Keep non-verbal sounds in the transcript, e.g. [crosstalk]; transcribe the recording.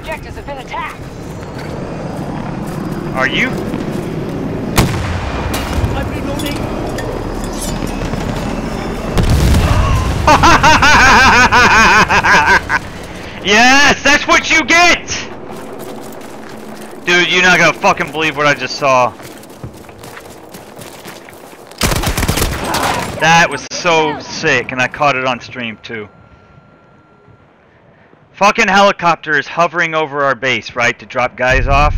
objectives have been attacked. Are you? I'm [laughs] reloading. yes, that's what you get! Dude, you're not gonna fucking believe what I just saw. That was so sick, and I caught it on stream too. Fucking helicopter is hovering over our base, right, to drop guys off.